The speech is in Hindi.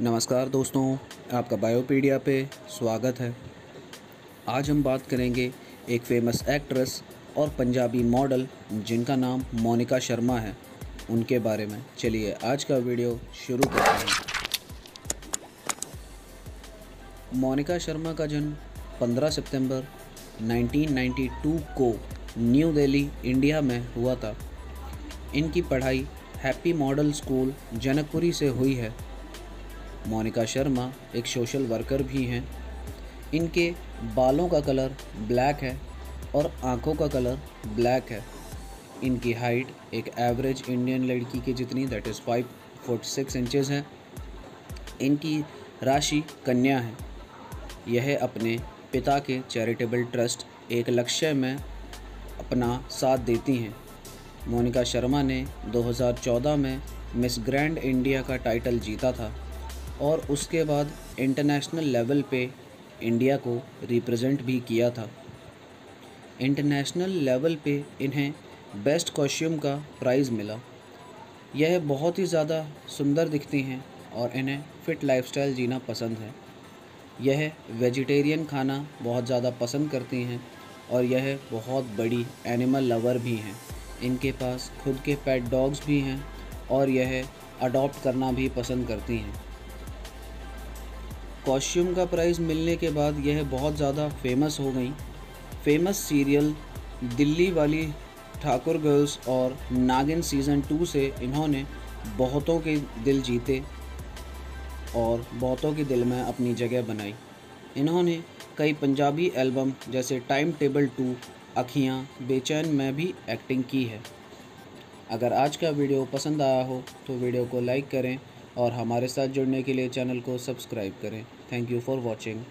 नमस्कार दोस्तों, आपका बायोपीडिया पे स्वागत है। आज हम बात करेंगे एक फ़ेमस एक्ट्रेस और पंजाबी मॉडल जिनका नाम मोनिका शर्मा है। उनके बारे में चलिए आज का वीडियो शुरू करते हैं। मोनिका शर्मा का जन्म 15 सितंबर 1992 को न्यू दिल्ली, इंडिया में हुआ था। इनकी पढ़ाई हैप्पी मॉडल स्कूल जनकपुरी से हुई है। मोनिका शर्मा एक सोशल वर्कर भी हैं। इनके बालों का कलर ब्लैक है और आँखों का कलर ब्लैक है। इनकी हाइट एक एवरेज इंडियन लड़की की जितनी that is five foot six inches है। इनकी राशि कन्या है। यह अपने पिता के चैरिटेबल ट्रस्ट एक लक्ष्य में अपना साथ देती हैं। मोनिका शर्मा ने 2014 में मिस ग्रैंड इंडिया का टाइटल जीता था। और उसके बाद इंटरनेशनल लेवल पे इंडिया को रिप्रेजेंट भी किया था। इंटरनेशनल लेवल पे इन्हें बेस्ट कॉस्ट्यूम का प्राइज़ मिला। यह बहुत ही ज़्यादा सुंदर दिखती हैं और इन्हें फ़िट लाइफस्टाइल जीना पसंद है। यह वेजिटेरियन खाना बहुत ज़्यादा पसंद करती हैं और यह बहुत बड़ी एनिमल लवर भी हैं। इनके पास खुद के पेट डॉग्स भी हैं और यह अडॉप्ट करना भी पसंद करती हैं। कॉस्ट्यूम का प्राइज़ मिलने के बाद यह बहुत ज़्यादा फ़ेमस हो गई। फ़ेमस सीरियल दिल्ली वाली ठाकुर गर्ल्स और नागिन सीज़न टू से इन्होंने बहुतों के दिल जीते और बहुतों के दिल में अपनी जगह बनाई। इन्होंने कई पंजाबी एल्बम जैसे टाइम टेबल टू अखियाँ, बेचैन में भी एक्टिंग की है। अगर आज का वीडियो पसंद आया हो तो वीडियो को लाइक करें और हमारे साथ जुड़ने के लिए चैनल को सब्सक्राइब करें। Thank you for watching